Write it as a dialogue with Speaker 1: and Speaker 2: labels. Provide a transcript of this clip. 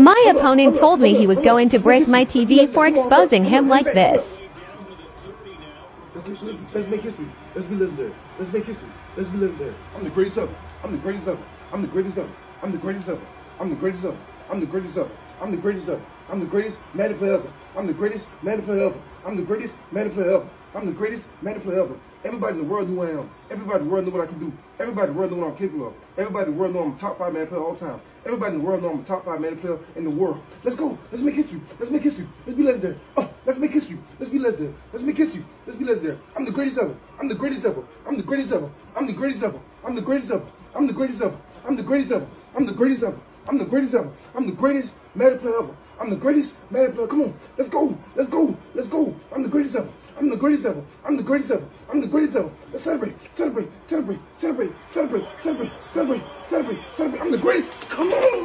Speaker 1: My opponent told me he was going to break my TV for exposing him like this.
Speaker 2: Let's, make history. Let's be legendary. Let's make history. Let's be legendary. I'm the greatest ever. I'm the greatest ever. I'm the greatest ever. I'm the greatest ever. I'm the greatest ever. I'm the greatest ever. I'm the greatest ever. I'm the greatest Madden player ever. I'm the greatest Madden player ever. I'm the greatest Madden player ever. I'm the greatest Madden player ever. Everybody in the world knew who I am. Everybody in the world knew what I can do. Everybody in the world knew what I'm capable of. Everybody in the world knew I'm a top five Madden player all time. Everybody in the world knew I'm a top five Madden player in the world. Let's go. Let's make history. Let's make history. Let's be legendary. Oh, let's make history. Let's be legendary. Let's make history. Let's be legendary. I'm the greatest ever. I'm the greatest ever. I'm the greatest ever. I'm the greatest ever. I'm the greatest ever. I'm the greatest ever. I'm the greatest ever. I'm the greatest ever. I'm the greatest ever. I'm the greatest Madden player ever. I'm the greatest Madden player. Come on, let's go, let's go, let's go. I'm the greatest ever. I'm the greatest ever. I'm the greatest ever. I'm the greatest ever. Let's celebrate, celebrate, celebrate, celebrate, celebrate, celebrate, celebrate, celebrate, celebrate. I'm the greatest. Come on.